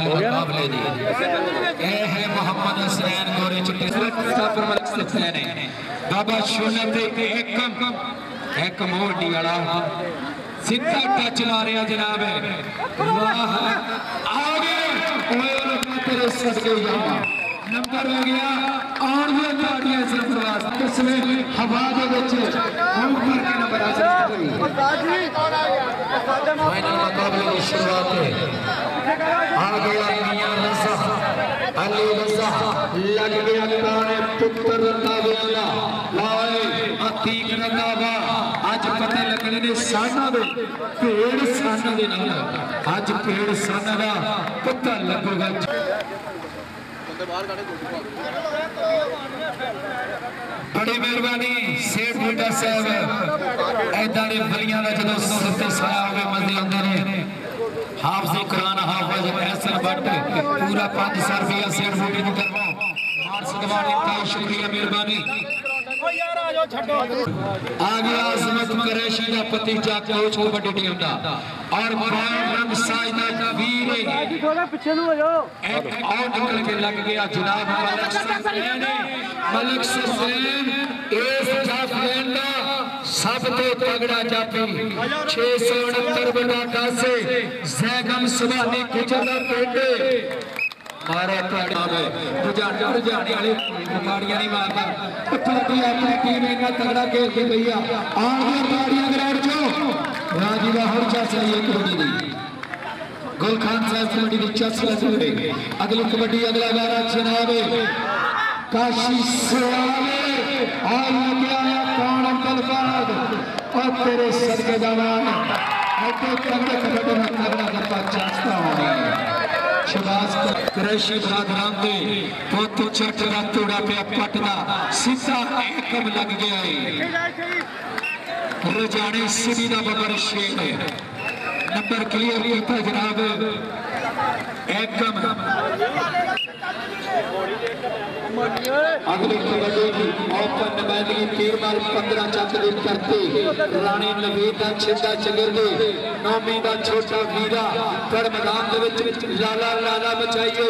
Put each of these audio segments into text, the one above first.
मुकाबले दी ये है मोहम्मद हसनैन गोरे चिट्टे। बाबा शुनत एकम एक मोड़ी वाला सीधा टच मारिया जनाब। वाह आगे। ओए रब्बा तेरे सदके जावा नंबर हो गया। और भी ताड़ियाँ सिर्फ़ वास्ते इसमें हवा दे विच हम ऊपर के नंबर हासिल करी फाइनल मुकाबले की शुरुआत है। बड़ी मेहरबानी सेठ बेटा साहब ऐदां दे बलियाँ दा जदों सत्ते साया आवे मज़े आंदे ने हाफजे कुरान हाफज एहसन भट्ट पूरा पाँच सौ रुपया सेठ मोटे को करवाओ मार सदवाने का शुक्रिया, मेहरबानी। आगे आजमत कुरैशी का भतीजा कोच कबड्डी टीम का और रंग साजदा कबीर और निकल के लग गया, जनाब मलक सुसैन एक सब तो तगड़ा जापी छे सौ उनहत्तर बना दस जैगम सुबानी कुचला पेटे मारा तगड़ा है। तुझा रुझाने यारे ताड़ियाँ नहीं मारता तुझी अपनी टीम ना तगड़ा खेल के भैया आगे की ग्रहण जो राजीव राज़ी का हर चस लिए कबड्डी दी। गुल खान साहब कबड्डी की चस लगे अगली कबड्डी अगला गारा जनाब काशी सुहावे आया क्या मुबारकबाद और तेरे सदके जवान, मैं तो तगड़े कदमों में तगड़ा करता चाहता हूँ। शबाज कुरैशी बरादराम ने वो तो चटना तोड़ा पे पटना। सीधा एकम लग गया। है रजाने सीधा बबर शेर। नंबर क्लियर करता जनाब एकम अगली खेल की ओपन नमायदगी तीन बार पंद्रह चक्र करते रानी नवीद का छिदा चगिरदे नौमी का छोटा वीरा। पर मैदान लाला लाला बचाइए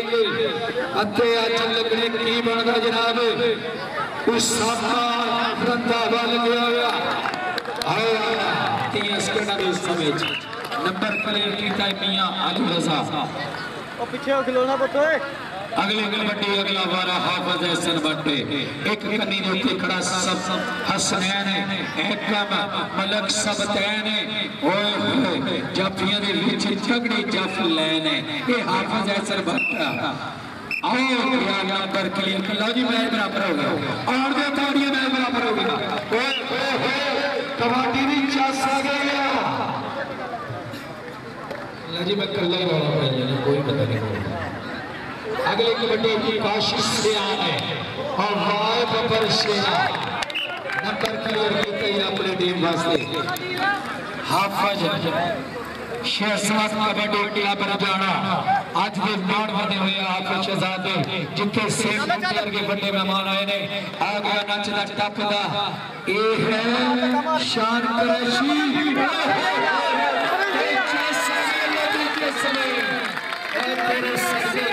अते अच लगने की बनता जनाब। उसामा रंधावा लगे हुआ आओ तीन सेकंड के समय नंबर प्लेयर की टाइमियाँ अली रजा। और पीछे खिलौना पुत्र अगली कबड्डी अगला वारा हाफज हसन बट्टे एक कन्नी दे उत्ते खड़ा सब हसनैन एकम मलक सब सबतैन ओए होए जाफियाँ दे विच झगड़ी जफ लैन। ये हाफज हसन बट्टा आओ या नंबर क्लियर लो जी, मैच बराबर हो गया। और दे ताड़ियाँ मैच बराबर हो गया। ओए होए कबड्डी दी चस आ गई ला जी, मैं कल्ला ही वाला पड़ी कोई पता नहीं। अगले कबड्डी की काशिश से है और वाय बबर शेरा नंबर क्लियर किया ही अपने टीम वास्ते हाफज शेरसवाद कबड्डी क्लब रजाना ਅੱਜ ਦੇ ਨਾੜ ਵਧੇ ਹੋਏ ਹਾਫਿਜ਼ ਸ਼ਹਜ਼ਾਦੇ ਜਿੱਥੇ ਸੇਠ ਮੁੰਡਰ ਕੇ ਵੱਡੇ ਮਹਿਮਾਨ ਆਏ ਨੇ ਆ ਗਿਆ ਨੱਚਦਾ ਟੱਪਦਾ ਇਹ ਹੈ ਸ਼ਾਨ ਕਰੈਸ਼ੀ ਇਹ ਜੈਸਾ ਨਬੀ ਕੇ ਸਮੇਂ ए तेरे सजदे का भाई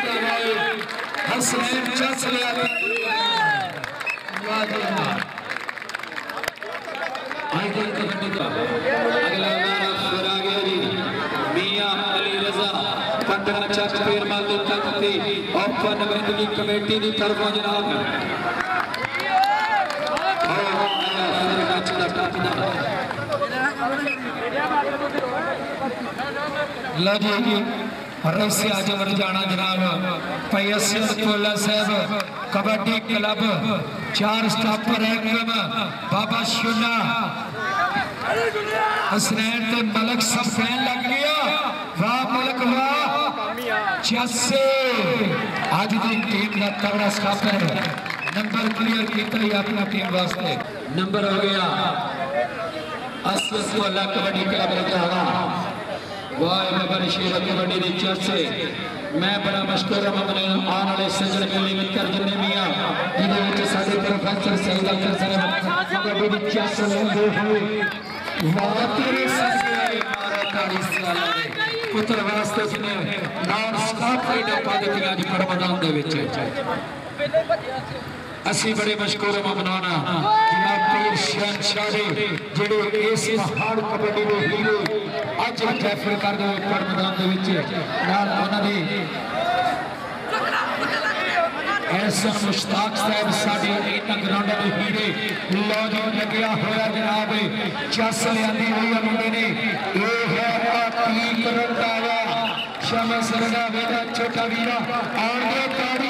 ओपन बंदगी कमेटी की जी रस्सी आज़म जनाब। पैसियत कोला साहब, कबड्डी क्लब, चार स्टॉपर एकम बाबा शुना, हसनैन ते मलक सफैन लग गया। वाह मलक, वाह। जैसे आज की टीम का तगड़ा स्टॉपर है। नंबर क्लियर किया ही अपना टीम वास्ते। नंबर हो गया। अस्सी सोलह कबड्डी क्लब रजाना ਵਾਹ ਬਾਬਾ ਸ਼ੇਰ ਕਬੱਡੀ ਦੇ ਚਰਚੇ ਮੈਂ ਬੜਾ ਮਸ਼ਕੂਰ ਹਾਂ ਆਪਣੇ ਆਉਣ ਵਾਲੇ ਸੱਜਣ ਮੇਲੇ ਵਿੱਚ ਕਰ ਜਿੰਨੇ ਵੀ ਆ ਜਿਹਦੇ ਵਿੱਚ ਸਾਡੇ ਪ੍ਰੋਫੈਸਰ ਸਰਦਾਰ ਕਰ ਸਰ ਕਬੱਡੀ ਦੇ ਚਰਚੇ ਲੈਂਦੇ ਹੋਏ ਵਾਹ ਤੇਰੇ ਸੱਜਣੇ ਮਾਰਾ ਕਾਲੀ ਸਾਲਾ ਦੇ ਪੁੱਤਰ ਵਾਸਤੇ ਸੁਣਿਆ ਨਾਮ ਸਾਖੀ ਦਾ ਪਾ ਦਿੱਤੀਆਂ ਜੀ ਪਰਮਦਾਨ ਦੇ ਵਿੱਚ ਪਹਿਲੇ ਭੱਜਿਆ ਸੀ ਅਸੀਂ ਬੜੇ ਮਸ਼ਕੂਰ ਹਾਂ ਮਨਾਉਣਾ ਜਨਾਬ ਪੀਰ ਸ਼ਹਿਨਸ਼ਾਹ ਦੇ ਜਿਹੜੇ ਇਸ ਮਹਾਨ ਕਬੱਡੀ ਦੇ ਹੀਰੋ ਅੱਜ ਜੈਫਰ ਕਰਦੇ ਹੋਏ ਪਰਮਦਾਨ ਦੇ ਵਿੱਚ ਨਾਲ ਉਹਨਾਂ ਦੇ ਐਸਾ ਮੁਸ਼ਤਾਕ ਸਾਹਿਬ ਸਾਡੇ ਇਹਨਾਂ ਗਰਾਊਂਡਾਂ ਦੇ ਹੀਰੇ ਲੋ ਜੀ ਲੱਗਿਆ ਹੋਇਆ ਜਨਾਬ ਚੱਸ ਲਿਆਂਦੀ ਹੋਈ ਆ ਮੁੰਡੇ ਨੇ ਇਹ ਹੈ ਆਤੀ ਕਰੰਦਾਵਾ ਸ਼ਮਾ ਸਰਗਾ ਵੇਦਾ ਛੋਟਾ ਵੀਰਾ ਆਉਣਗੇ ਤਾੜੀਆਂ ਹਾਂ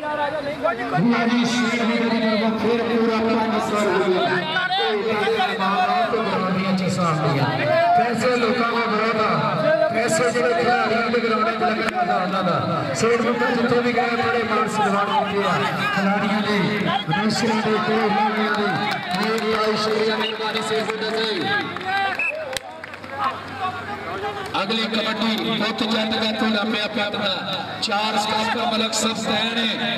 ਠੀਕ ਆ ਯਾਰ ਆ ਜਾ ਨਹੀਂ ਕੋਈ ਹਮਾਰੀ ਸ਼ੇਰ ਵੀ ਕਰੀ ਮਰਵਾ ਫਿਰ ਪੂਰਾ ਪੰਜ ਸਾਲ ਹੋ ਗਿਆ ਕੋਈ ਮਾਂ ਤੋਂ ਗਰਾਉਂਡੀਆਂ ਚ ਸਾਹਮਣੀਆਂ ਪੈਸੇ ਲੋਕਾਂ ਕੋਲ ਬਹੁਤ ਆ ਪੈਸੇ ਜਿਹੜੇ ਖਿਡਾਰੀਆਂ ਦੇ ਗਰਾਉਂਡਾਂ 'ਚ ਲੱਗਣ ਦਾ ਉਹਨਾਂ ਦਾ ਸੇਠ ਬੁੱਟਾ ਜਿੱਥੇ ਵੀ ਗਏ ਬੜੇ ਮਾਨ ਸਨਮਾਨ ਕੀਤੇ ਆ ਖਿਡਾਰੀਆਂ ਦੇ ਵਿਦੇਸ਼ੀਆਂ ਦੇ ਕੋਲ ਹੋਣਿਆਂ ਦੇ ਮੇਰੀ ਆਈ ਸ਼ੁਕਰੀਆ ਮਿਹਰਬਾਨੀ ਸੇਠ ਬੁੱਟਾ ਜੀ अगली कबड्डी फोर्थ जेट का टूर्नामेंट का चार स्कॉर्पियो मलक सब स्टैंड है।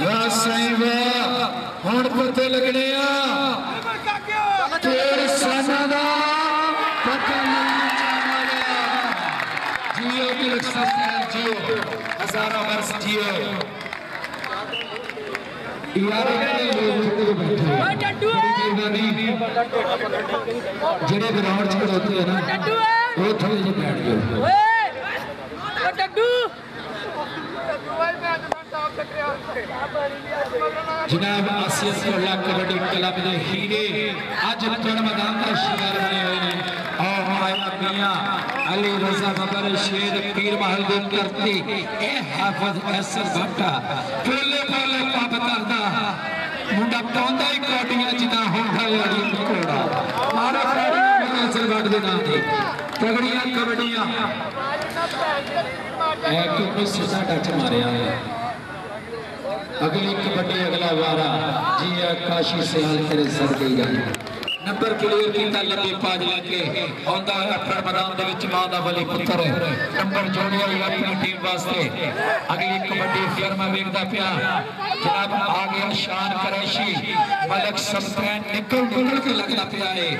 वाह सही वाह। हॉट पत्ते लगने आ तेर सनादा पत्ते लगने आ जीओ की लक्ष्य स्टैंड जीओ हजारों वर्ष जीओ ਜਿਹੜੇ ਗਰਾਊਂਡ 'ਚ ਖੜੋਤੇ ਆ ਨਾ ਡੱਡੂ ਉਹ ਥੋੜੇ ਜਿਹੇ ਬੈਠ ਜਾਓ ਓਏ ਓ ਡੱਡੂ ਜਨਾਬ ਆਸੀਅਸ ਕੋਲਾ ਕਬੱਡੀ ਕਲੱਬ ਦੇ ਹੀਰੇ ਅੱਜ ਤੁਰ ਮੈਦਾਨ ਦਾ ਸ਼ਿਕਾਰ ਬਣੇ ਹੋਏ ਨੇ ਆਹ ਆਇਆ ਮੀਆਂ ਅਲੀ ਰਜ਼ਾ ਬਬਰ ਸ਼ੇਰ ਪੀਰ ਮਹਲ ਦੀ ਧਰਤੀ ਇਹ ਹਾਫਜ਼ ਐਸਰ ਭੱਟਾ ਪੋਲੇ ਪੋਲੇ ਪੱਬ ਕਰਦਾ ਮੁੰਡਾ ਪਾਉਂਦਾ ਹੀ ਕੋਟੀਆਂ ਜਿੱਦਾਂ ਹੁੰਦਾ ਯਾਰੀ ਕੋੜਾ ਮਾਰਾ ਫੜੀ ਐਸਰ ਭੱਟ ਦੇ ਨਾਮ ਤੇ ਤਗੜੀਆਂ ਕਬੱਡੀਆਂ। ਐ ਕਿਉਂ ਸਿੱਧਾ ਟੱਚ ਮਾਰਿਆ ਹੈ ਅਗਲੀ ਕਬੱਡੀ ਅਗਲਾ ਵਾਰਾ। ਜੀ ਆਕਾਸ਼ੀ ਸਿਆਲ ਤੇਰੇ ਸਰ ਗਈ ਜਾਈ ਨੰਬਰ ਕਲੀਅਰ ਕੀਤਾ ਲੰਬੀ ਪਾਜ ਲੈ ਕੇ। ਆਉਂਦਾ ਹੈ ਫੜ ਮੈਦਾਨ ਦੇ ਵਿੱਚ ਮਾਂ ਦਾ ਬਲੀ ਪੁੱਤਰ। ਨੰਬਰ ਜੋੜਿਆ ਹੋਇਆ ਆਪਣੀ ਟੀਮ ਵਾਸਤੇ। ਅਗਲੀ ਕਬੱਡੀ ਫਿਰ ਮੈਂ ਵੇਖਦਾ ਪਿਆ। ਜਨਾਬ ਆ ਗਿਆ ਸ਼ਾਨ ਕਰੈਸ਼ੀ। ਮਲਕ ਸਲਤਾਨ ਨਿਕਲ ਨਿਕਲ ਕੇ ਲੱਗਦਾ ਪਿਆ ਏ।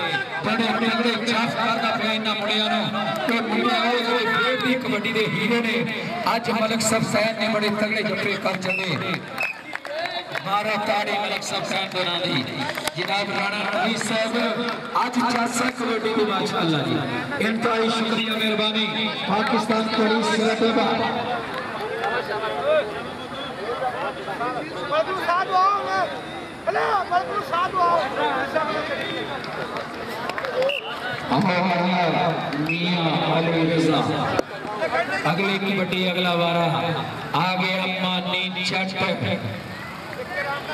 ਬੜੇ ਬੜੇ ਚਾਫ ਕਰਦਾ ਪਿਆ ਇਹਨਾਂ ਮੁੰਡਿਆਂ ਨੂੰ। ਕਿ ਮੁੰਡੇ ਉਹ ਜਿਹੜੇ ਫੇਰ ਦੀ ਕਬੱਡੀ ਦੇ ਹੀਰੇ ਨੇ। ਅੱਜ ਮਲਕ ਸਲਤਾਨ ਨੇ ਬੜੇ ਤਗੜੇ ਜੱਫੇ ਕਰ ਚੱਲੇ मारो ताड़ी मलिक साहब खान तो बनानी जनाब राणा रवि साहब आज चाचा कबड्डी में माशाल्लाह जी इंतहाई शुक्रिया मेहरबानी। पाकिस्तान पुलिस अगले की बटी अगला वारा। आगे अम्मा नींद छठ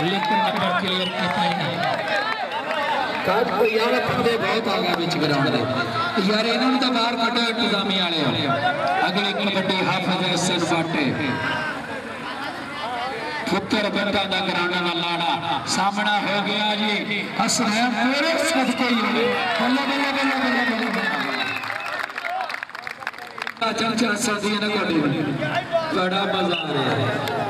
ਤਗੜਾ ਜਾਫੀ ਹੈ ਮਾਸ਼ਾਅੱਲਾ ਇਹ ਆਪਣਾ ਆਪਣਾ ਰੰਗ ਹੁੰਦਾ ਸਟਾਪਰ ਦਾ ਲੋ ਜੀ ਉਧਰ ਵੀ ਲੱਗਿਆ ਹੋਇਆ ਆਪੀ ਰੰਗਾ ਦਾ ਲੇਕਿਨ ਨੰਬਰ ਕਲੀਅਰ ਕੀਤਾ ਹੀ ਨਹੀਂ ਕਾਜ ਕੋਈ ਯਾਰ ਬੰਦੇ ਬਹੁਤ ਆ ਗਿਆ ਵਿੱਚ ਗਰਾਊਂਡ ਦੇ ਯਾਰ ਇਹਨਾਂ ਨੂੰ ਤਾਂ ਬਾਹਰ ਕੱਢੋ ਇੰਤਜ਼ਾਮੀ ਵਾਲੇ ਅਗਲੀ ਕਬੱਡੀ ਹਾਫਿਜ਼ ਹਸਨ ਬਾਟੇ ਪੁੱਤਰ ਬੰਦਾ ਦਾ ਗਰਾਊਂਡ ਦਾ ਲਾੜਾ ਸਾਹਮਣਾ ਹੋ ਗਿਆ ਜੀ ਹਸਨੈਨ ਮੇਰੇ ਸਦਕੇ ਹੀ ਬੱਲੇ ਬੱਲੇ ਬੱਲੇ ਬੱਲੇ ਬੱਲੇ ਚਮਚਾ ਸਾਦੀ ਨਾ ਕੋਡੀ ਬੜਾ ਮਜ਼ਾ ਆ ਰਿਹਾ ਹੈ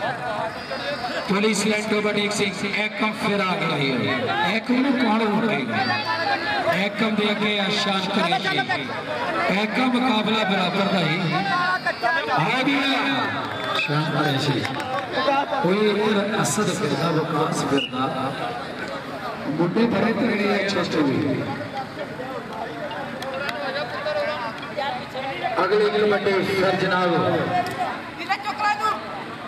थोड़ी सिलेक्ट हो एक से एकम फिर आ गया है एकम में कौन उठेगा एकम दे के आशान करेंगे एकम मुकाबला बराबर का ही आ गया शान करेंगे कोई इधर असद फिरदा वकास फिरदा मुंडे भरे तगड़े हैं छस्ट हुए अगले दिन मटे सर जनाब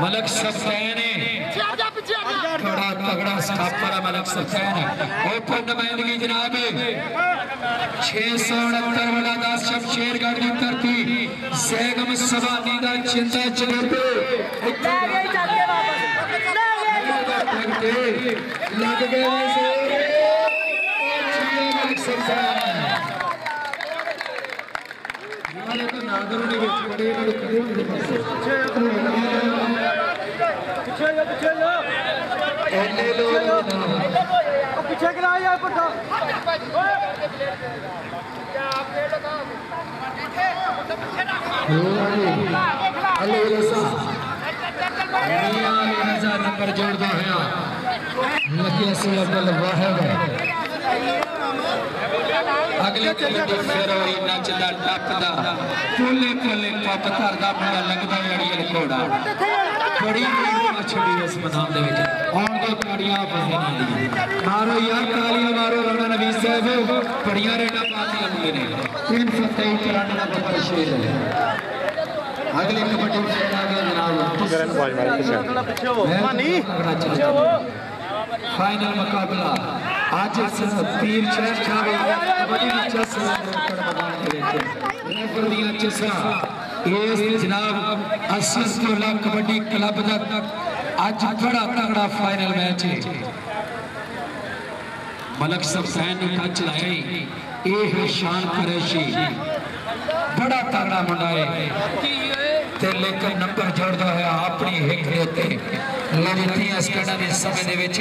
मलक सत्यने कड़ा तगड़ा स्टाफ पर मलक सत्याने ओपन नुमाइंदगी जनाबे छह सौ अठहत्तर वाला दास शमशेरगढ़ की तरफी सैगम सभा नींदा चिंता चिरपे लग गए मलक सत्याने ನಾಗರೂಢಿಗೆ ಕಡೆಯಲು ಕರೆಯುವುದು पीछे नंबर जोड़ है अगले कबड्डी फिर नचदा टपदा कोले कोले पप करदा मेरा लगदा अड़ियल घोड़ा। ਛੱਡੀ ਇਸ ਮੈਦਾਨ ਦੇ ਵਿੱਚ ਆਉਣ ਤੋਂ ਤਾੜੀਆਂ ਫਸੇ ਨਾ ਦੀਆਂ ਮਾਰੋ ਯਾਰ ਤਾਲੀਆਂ ਮਾਰੋ ਰਾਣਾ ਨਵੀਸ ਸਾਹਿਬ ਬੜੀਆਂ ਰੇਡਾਂ ਪਾਤੀਆਂ ਹੋਈਆਂ ਨੇ 323 ਚਰਨ ਦਾ ਬੱਬਰ शेर है। अगले कबड्डी खेल आ गया जनाब करण बाज मारे पीछे पीछे हो मानी पीछे हो। फाइनल मुकाबला। आज तीर छह छावे। कबड्डी की चस कर मैदान के विच रेफर दी चसा इस जनाब असिस कबड्डी क्लब का आज कड़ा तगड़ा फाइनल मैच है। मलक सबसैन ने कल चलाए ये है शान कुरैशी। बड़ा तगड़ा मुंडा है ते लेकिन नंबर जोड़दा है अपनी हिक दे उते मेरी तीन सेकंडां दे समय दे विच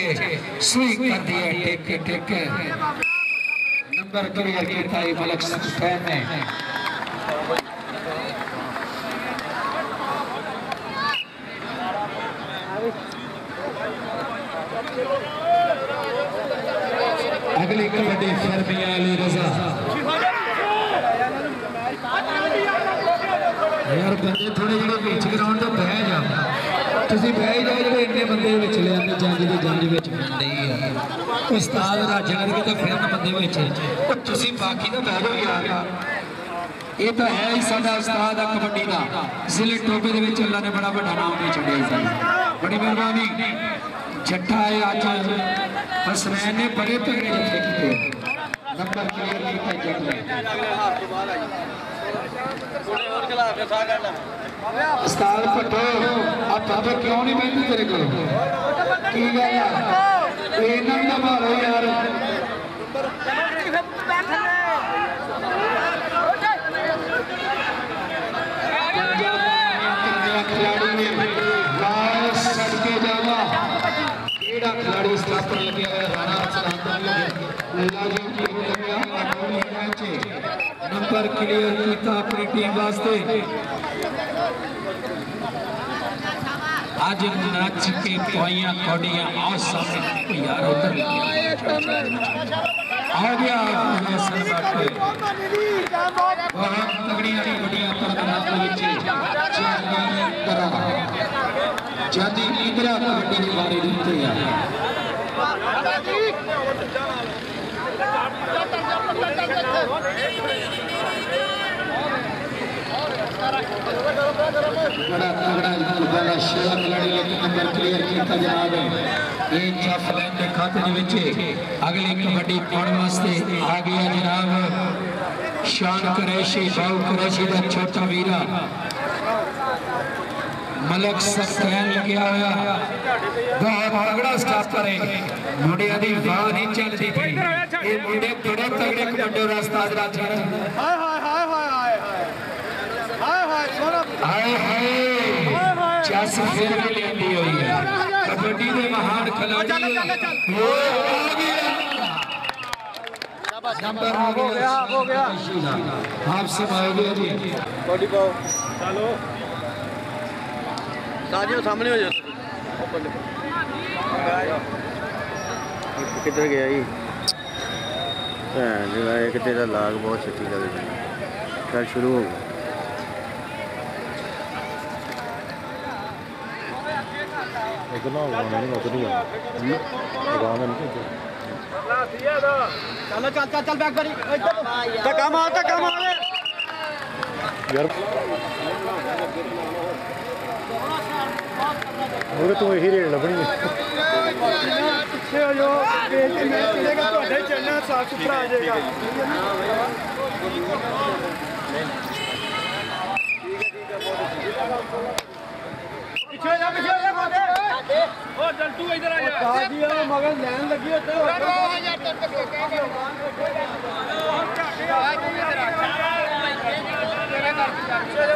सुई करदी है, टिक टिक। नंबर क्लियर कीता है मलक सबसैन ने। ਕਬੱਡੀ ਫਿਰ ਅਲੀ ਰਜ਼ਾ ਯਾਰ ਬੰਦੇ ਥੋੜੇ ਜਿਹੜੇ ਵਿੱਚ ਗਰਾਊਂਡ ਤੋਂ ਬਹਿ ਜਾ ਤੁਸੀਂ ਬਹਿ ਜਾਓ ਜਿਹੜੇ ਇੰਨੇ ਬੰਦੇ ਵਿੱਚ ਲਿਆਂਦੇ ਜੰਜ ਦੇ ਜੰਜ ਵਿੱਚ ਬੰਦੇ ਆ ਉਸਤਾਦ ਰਾਜਨ ਦੇ ਤਾਂ ਫਿਰ ਬੰਦੇ ਵਿੱਚ ਤੁਸੀਂ ਬਾਕੀ ਤਾਂ ਬਹਿ ਜਾਓ ਯਾਰ ਇਹ ਤਾਂ ਹੈ ਹੀ ਸਾਡਾ ਉਸਤਾਦ ਆ ਕਬੱਡੀ ਦਾ ਜ਼ਿਲ੍ਹੇ ਟੋਬੇ ਦੇ ਵਿੱਚ ਅੱਲਾ ਨੇ ਬੜਾ ਵੱਡਾ ਨਾਮ ਦੇ ਛੱਡਿਆ ਬੜੀ ਮਿਹਰਬਾਨੀ छठा है आचल बस रहने बड़े तगड़े लिखे नंबर क्लियर लिखा जट उस्ताद पठो अब बाबा क्यों नहीं बैठे तेरे को? की गल ए नंबर मारो यार। क्रीडा खिलाड़ी स्थापनेसाठी नंबर क्लिअर गीता आपली टीम वाजते आज नाच के कोइया कोडिया, और सामने यार उधर आ गया प्रदर्शन बाटे बहुत तगड़ी वाली बढ़िया प्रदर्शन विच चार करा ਗਿਆ ਹਸਨ ਬਾਟੇ ਬਹੁਤ ਤਗੜੀਆਂ ਦੀ ਵੱਡੀਆਂ ਪਰਦਾਂ ਦੇ ਵਿੱਚ ਚਾਂਦੀ ਕਰਾ ਚਾਂਦੀ ਨੀਂਦਰਾ ਕਬੱਡੀ ਦੇ ਬਾਰੇ ਦਿੱਤੇ ਆ ਬੜਾ ਤਗੜਾ ਵਾਲਾ ਸ਼ੇਰ ਖਿਲਾੜੀ ਲੇਕਿਨ ਨੰਬਰ ਕਲੀਅਰ ਕੀਤਾ ਜਨਾਬ ਇਹ ਜਫ ਲੈਣ ਦੇ ਖਾਤੇ ਦੇ ਵਿੱਚ ਅਗਲੀ ਕਬੱਡੀ ਪਾਉਣ ਵਾਸਤੇ ਆ ਗਿਆ ਜਨਾਬ ਸ਼ਾਨ ਕਰੇਸ਼ੀ ਬਾਉ ਕਰੇਸ਼ੀ ਦਾ ਛੋਟਾ ਵੀਰਾ ਮਲਕ ਸਫੈਨ ਲੱਗਿਆ ਹੋਇਆ ਬਹੁਤ ਤਗੜਾ ਸਟਾਪਰ ਹੈ ਮੁੰਡਿਆਂ ਦੀ ਵਾਹ ਨਹੀਂ ਚੱਲਦੀ ਪਈ ਇਹ ਮੁੰਡੇ ਬੜੇ ਤਗੜੇ ਕਮਾਂਡੋ ਰਸਤਾ ਜਰਾ ਛੱਡ ਹਾਏ ਹਾਏ ਹਾਏ ਹਾਏ ਹਾਏ ਹਾਏ ਹਾਏ ਸੋਨਾ ਆਏ ਹਾਏ ਚੱਸ ਫਿਰ ਵੀ ਲੈਂਦੀ ਹੋਈ ਹੈ ਕਬੱਡੀ ਦੇ ਮਹਾਨ ਖਿਡਾਰੀ ਓਏ ਆ ਗਿਆ ਨੰਬਰ ਹੋ ਗਿਆ ਹੋ ਗਿਆ ਆਪ ਸਮਾਏ ਜੀ ਬੋਡੀ ਪਾਓ ਚਲੋ ਸਾਜੋ ਸਾਹਮਣੇ ਹੋ ਜਾ। ਕਿੱਧਰ ਗਿਆ ਜੀ? ਭੈਣ ਜਿਹੜਾ ਇੱਕ ਤੇਰਾ ਲਾਗ ਬਹੁਤ ਛੇਤੀ ਲੱਗਦਾ ਚੱਲ ਸ਼ੁਰੂ ਹੋ ਗਿਆ। ਇਤਨਾ ਗਾਣਾ ਨਹੀਂ ਉਤਰੀ ਆ। ਗਾਣਾ ਨਹੀਂ ਚੱਲ ਚੱਲ ਚੱਲ ਚੱਲ ਬੈਕ ਕਰੀ। ਇੱਧਰ ਧੱਕਾ ਮਾਰ ਧੱਕਾ ਮਾਰ। ਯਾਰ ਉਹਦੇ ਤੋਂ ਇਹੀ ਰੇਟ ਲੱਭਣੀ ਹੈ। ਪਿੱਛੇ ਹੋ ਜੋ ਵੇਚ ਕੇ ਮੈਂ ਚੱਲੇਗਾ ਤੁਹਾਡਾ ਹੀ ਚੱਲਣਾ ਸਾਫ਼ ਸੁਥਰਾ ਆ ਜਾਏਗਾ। ਪਿੱਛੇ ਜਾ ਪਿੱਛੇ ਜਾ ਬੋਦੇ ਉਹ ਜਲਟੂ ਇਧਰ ਆ ਜਾ। ਕਾਜੀ ਆ ਮਗਰ ਲੈਣ ਲੱਗੀ ਉੱਤੇ ਹੋ ਜਾ ਟੱਟ ਕੇ ਕਾਜੀ ਆ ਕਾਜੀ ਆ ਇਧਰ ਆ ਚਲੇ ਕਰ ਚਲੇ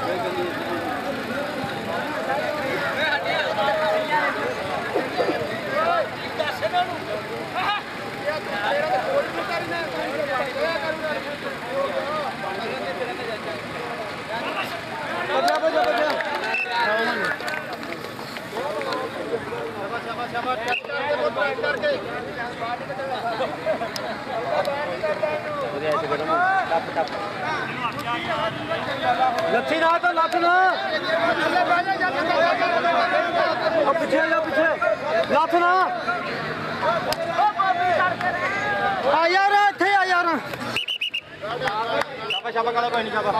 ਲੱਥੀ ਨਾ ਤਾਂ ਲੱਥ ਨਾ। ਉਹ ਪਿੱਛੇ ਜਾ ਪਿੱਛੇ। ਲੱਥ ਨਾ। ਆ ਯਾਰ ਇੱਥੇ ਆ ਯਾਰ। ਸ਼ਾਬਾ ਸ਼ਾਬਾ ਕਾਲਾ ਕੋਈ ਨਹੀਂ ਸ਼ਾਬਾ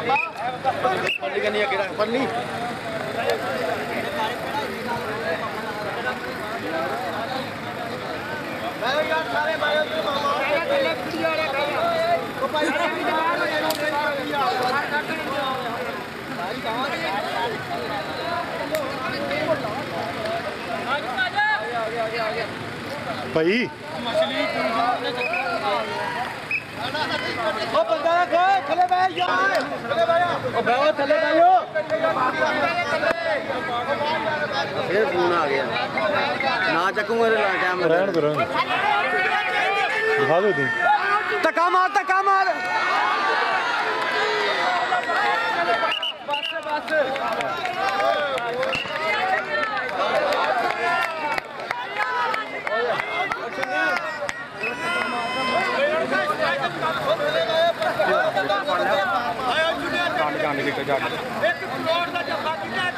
ਪੱਲੀ ਕੰਨੀ ਅੱਗੇ ਰੱਖ ਪੱਲੀ ਮੈਂ ਯਾਰ ਸਾਰੇ ਬਾਇਓ ਤੇ ਮਾਮਾ ਪਹਿਲਾਂ ਥੱਲੇ ਕੁੜੀ ਵਾਲੇ ਪਹਿਲਾਂ ਉਹ ਭਾਈ ਸਾਰੇ ਵੀ ਜਵਾਨ ਹੋ ਜਾਣਾ ਤੇ ਮਾਰ ਵੀ ਆ ਸਾਰੇ ਕੱਢਣ ਦੀ ਆ ਭਾਈ ਕਹਾਂ ਭਾਈ ਮਛਲੀ ਉਹ ਬੰਦਾ ਰੱਖ ਥੱਲੇ ਬੈ ਯਾਰ ਥੱਲੇ ਬੈ ਉਹ ਬੈ ਥੱਲੇ ਬੈ ਫਿਰ ਫੋਨ ਆ ਗਿਆ। ਨਾ ਚੱਕੂਗਾ ਇਹਦਾ ਟਾਈਮ ਰਹਿਣ ਦੋ ਰਹਿਣ ਦੋ। ਦਿਖਾ ਦਿਓ ਤੁਸੀਂ। ਧੱਕਾ ਮਾਰ ਧੱਕਾ ਮਾਰ। ਬਸ ਬਸ ਆਇਆ ਜੁੜਿਆ ਇੱਕ ਕਰੋੜ ਦਾ ਜੱਫਾ ਕਿੰਨਾ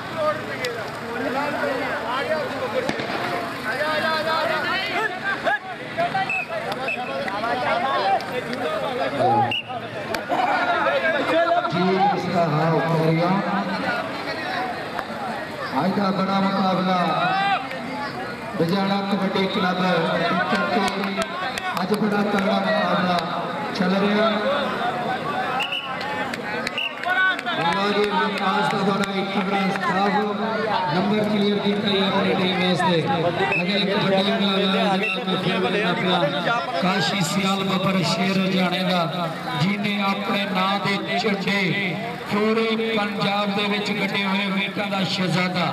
आज का बड़ा मुकाबला बजाड़ा कबड्डी क्लब आज बड़ा तगड़ा मुकाबला चल रहा आगे में का द्वारा एक टकरा खराब नंबर क्लियर की कई अपने टीम में से। अगले कबड्डी मुकाबला काशी सियाल बपर शेर जाने जिन्हें अपने ना के झंडे पूरे पंजाब के गड्ढे हुए वेटा का शहजादा।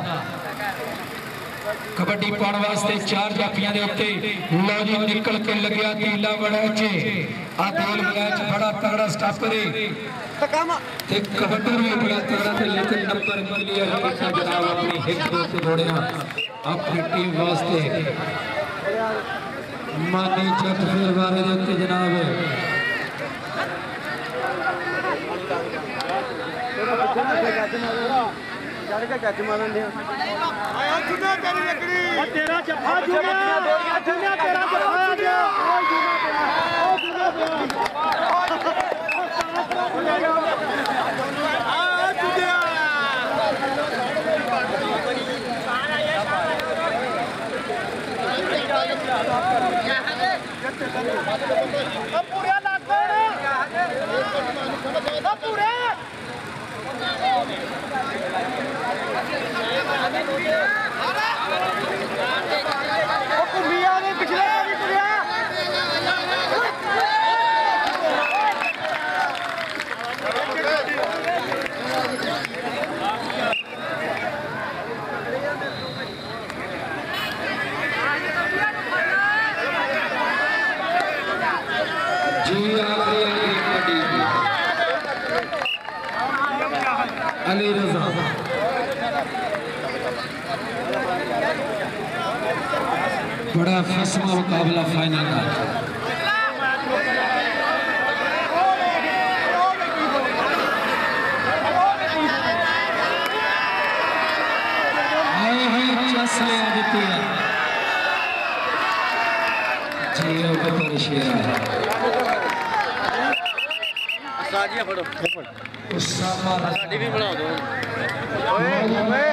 ਕਬੱਡੀ ਪਾਉਣ ਵਾਸਤੇ ਚਾਰ ਜਾਫੀਆਂ ਦੇ ਉੱਤੇ ਲਓ ਜੀ ਨਿਕਲ ਕੇ ਲੱਗਿਆ ਤੀਲਾ ਬੜਾ ਚ ਆ ਦੇਲ ਬੜਾ ਚ ਬੜਾ ਤਗੜਾ ਸਟਾਪ ਕਰੇ ਧੱਕਾ ਮਾਰ ਤੇ ਕਬੱਡੀ ਵੀ ਬੜਾ ਤਗੜਾ ਤੇ ਲੇਕਿਨ ਨੰਬਰ ਕਲੀਅਰ ਕੀਤਾ ਜਨਾਬ ਆਪਣੀ ਹਿੱਟ ਦੇ ਉੱਤੇ ਦੌੜਿਆ ਆਪਣੀ ਟੀਮ ਵਾਸਤੇ ਮਾਨੀ ਜੱਟ ਫਿਰ ਵਾਰੇ ਦੇ ਉੱਤੇ ਜਨਾਬ ਚੜ ਕੇ ਕੱਚ ਮਾਰਨ ਦੇ ਆਇਆ ਜੁਨਾ ਤੇਰੀ ਲੱਕੜੀ। ਤੇਰਾ ਜੱਫਾ ਜੁਨਾ। ਜੁਨਾ ਤੇਰਾ ਜੱਫਾ ਆ ਗਿਆ। ਓ ਜੁਨਾ ਤੇਰਾ। ਓ ਜੁਨਾ ਤੇਰਾ। अली रजा। बड़ा फसमा मुकाबला फाइनल का। ਭਾਜੀ ਫੜੋ। ਸਾਡੀ ਵੀ ਬਣਾ ਦਿਓ। ਓਏ ਓਏ।